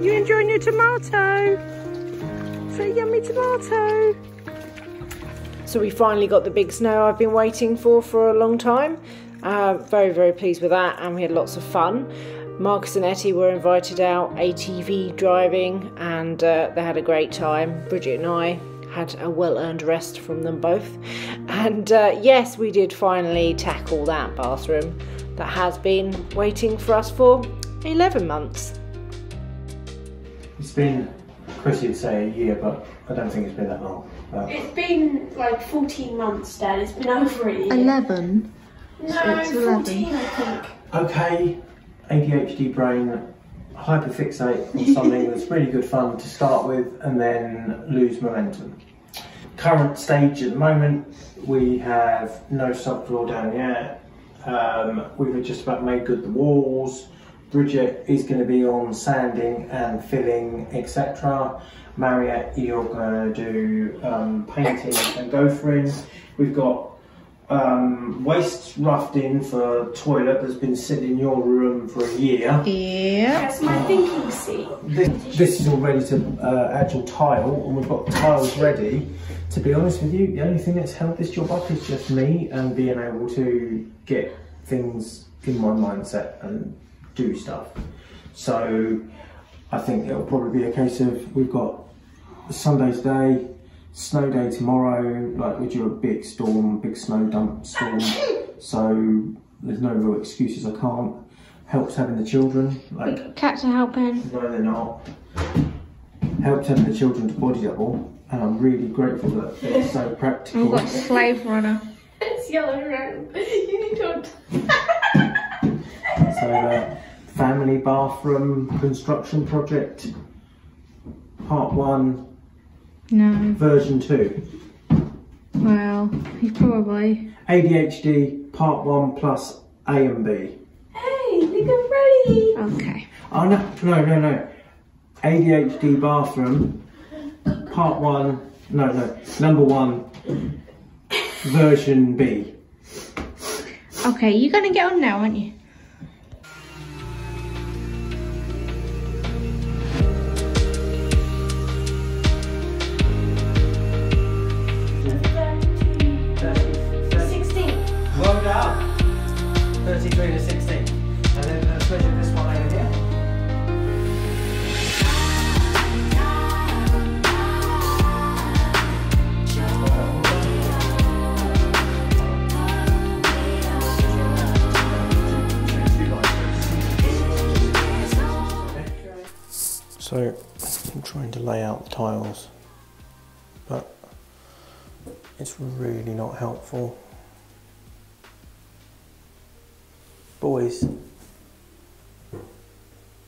You enjoying your tomato? Say yummy tomato. So we finally got the big snow I've been waiting for for a long time. Uh, very, very pleased with that, and we had lots of fun. Marcus and Etty were invited out ATV driving, and uh, they had a great time. Bridget and I had a well earned rest from them both. And uh, yes, we did finally tackle that bathroom that has been waiting for us for 11 months. It's been, Chrissy would say a year, but I don't think it's been that long. But It's been like 14 months, Dad. It's been over a year. 11. No, It's 11. 14, I think. okay, ADHD brain hyperfixate on something that's really good fun to start with and then lose momentum. Current stage at the moment, we have no subfloor down yet. Um, we've just about made good the walls. Bridget is going to be on sanding and filling, etc. Marriott, you're going to do um, painting and gophering. We've got um, waste roughed in for toilet that's been sitting in your room for a year. Yeah. That's my thinking seat. This, this is all ready to uh, actual tile, and we've got tiles ready. To be honest with you, the only thing that's held this job up is just me and being able to get things in my mindset and do stuff. So I think it'll probably be a case of we've got Sunday's day, snow day tomorrow, like we do a big storm, big snow dump storm. So there's no real excuses I can't. Helps having the children, like Cats are helping. no, they're not. Helps having the children to body double, and I'm really grateful that it's so practical. We've got Slave Runner. It's yellow round. You need to. So, family bathroom construction project, part one, No. version two. Well, he's probably. ADHD, part one plus A and B. Hey, think I'm ready. Okay. Oh no, no, no, no. ADHD bathroom, part one. No, no, number one, version B. Okay, you're gonna get on now, aren't you? 33 to 16. And then uh, let's measure this one over here. So I'm trying to lay out the tiles, but it's really not helpful. Boys.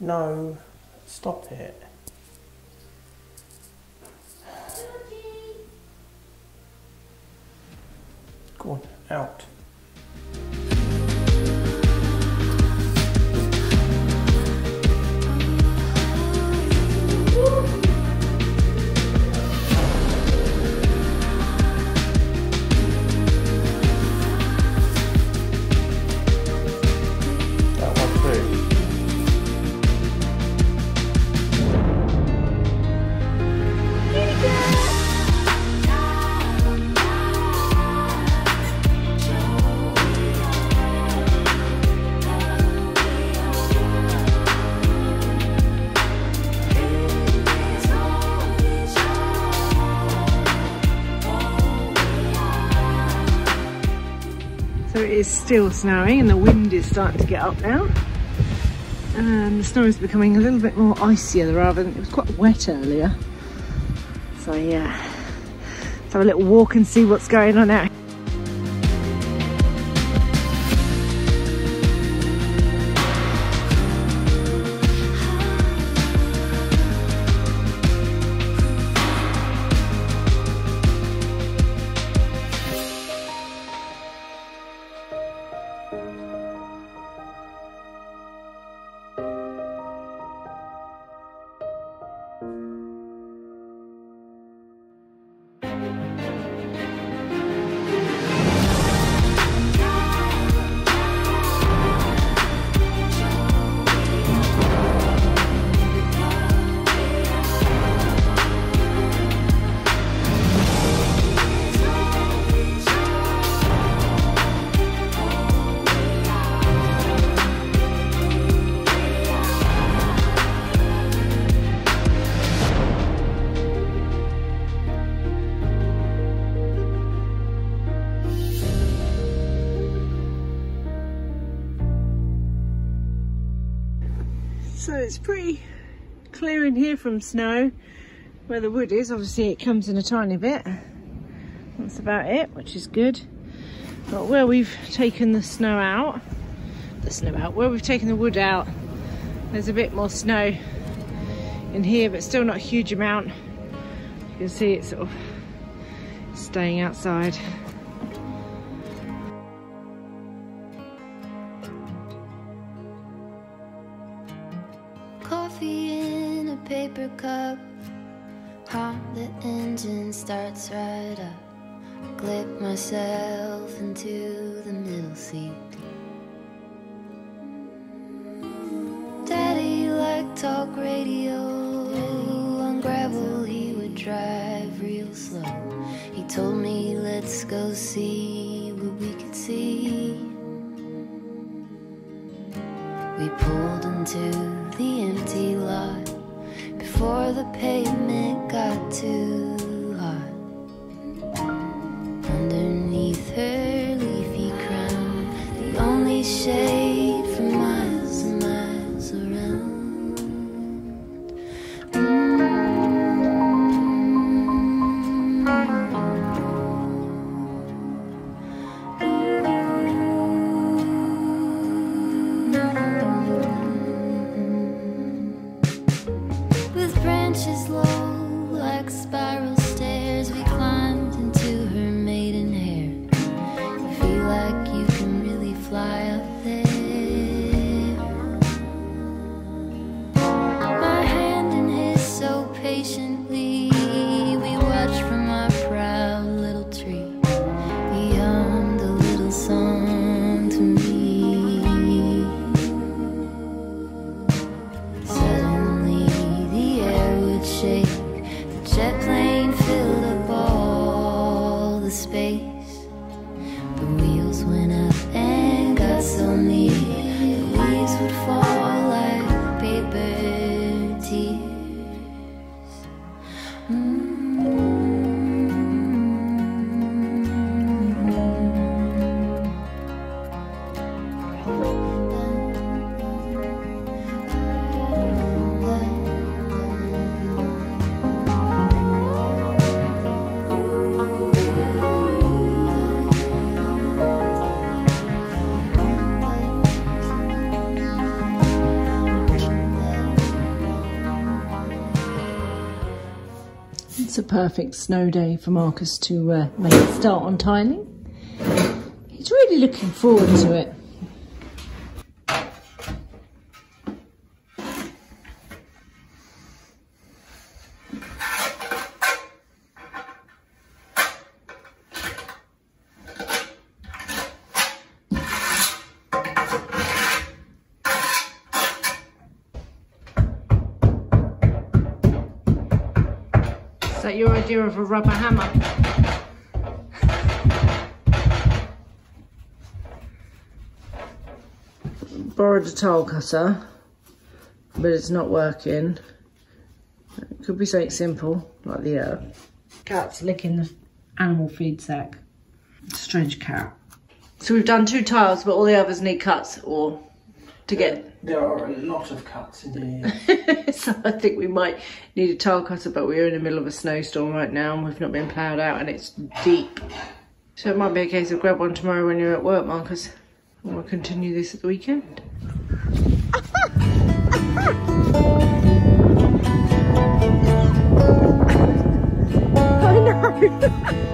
No, stop it. Go on, out. Still snowing and the wind is starting to get up now. And the snow is becoming a little bit more icier rather than it was quite wet earlier. So yeah, let's have a little walk and see what's going on out. It's pretty clear in here from snow where the wood is. Obviously it comes in a tiny bit. That's about it, which is good. But where we've taken the snow out, the snow out, where we've taken the wood out, there's a bit more snow in here, but still not a huge amount. You can see it's sort of staying outside. Paper cup. How the engine starts right up. Clip myself into the middle seat. Daddy liked talk radio. On gravel, he would drive real slow. He told me, let's go see what we could see. We pulled into the empty lot before the pavement got too perfect snow day for Marcus to uh, make a start on tiling. He's really looking forward to it. That your idea of a rubber hammer? Borrowed a tile cutter, but it's not working. It could be something simple, like the uh, cat's licking the animal feed sack. Strange cat. So we've done two tiles, but all the others need cuts or to get There are a lot of cuts in here. so I think we might need a tile cutter, but we're in the middle of a snowstorm right now and we've not been ploughed out and it's deep. So it might be a case of grab one tomorrow when you're at work, Marcus. And we'll continue this at the weekend. I know.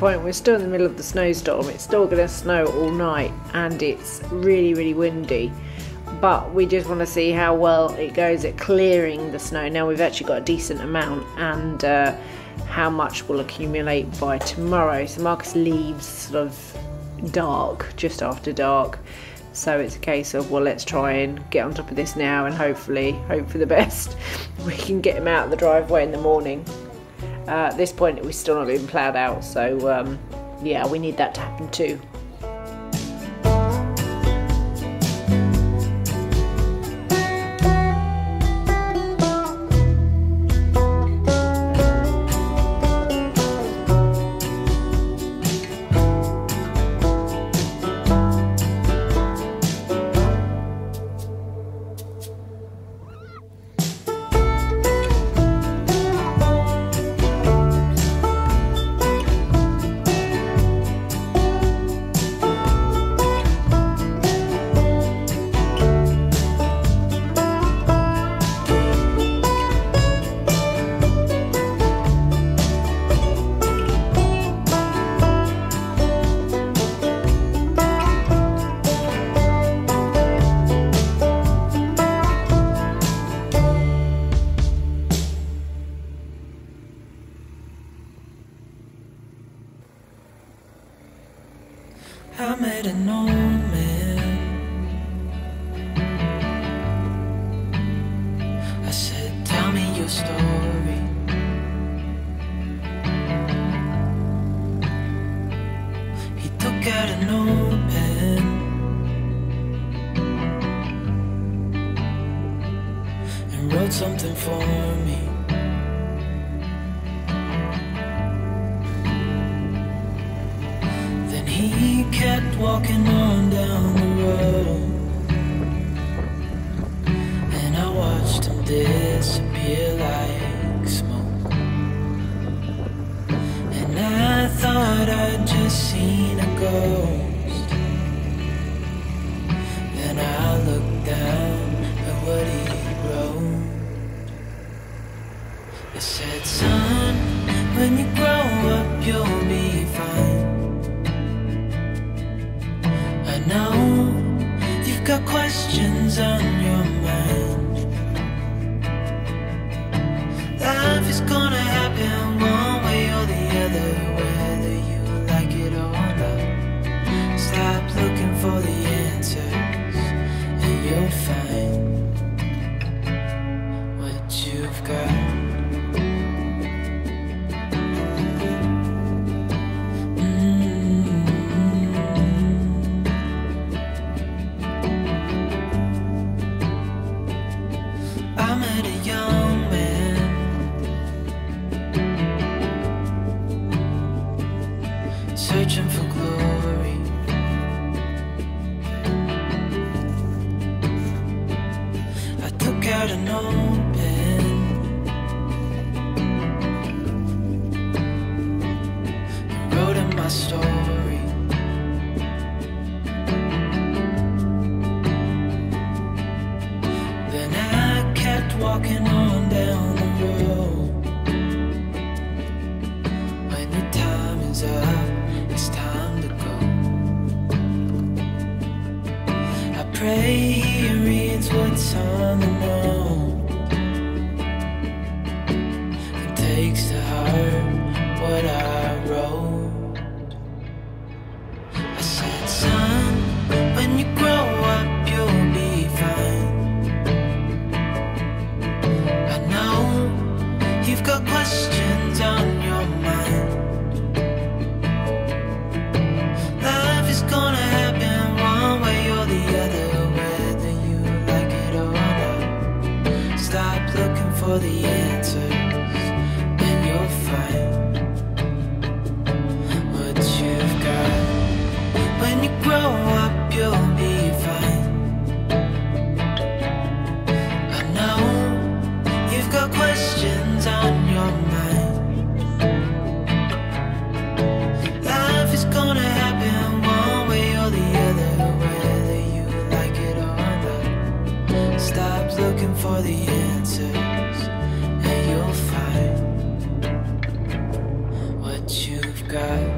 point, we're still in the middle of the snowstorm. It's still going to snow all night, and it's really, really windy. But we just want to see how well it goes at clearing the snow. Now we've actually got a decent amount, and uh, how much will accumulate by tomorrow. So Marcus leaves sort of dark, just after dark. So it's a case of well, let's try and get on top of this now, and hopefully, hope for the best. We can get him out of the driveway in the morning. Uh, at this point, we're still not being ploughed out, so um, yeah, we need that to happen too. Story. He took out an old pen and wrote something for me. Just seen a ghost. Then I looked down at what he wrote. It said, Son, when you grow up, you'll be fine. I know you've got questions on your mind. Life is gonna happen one way or the other, Searching for glory. Pray he reads what's on the note Stop looking for the answers, and you'll find what you've got.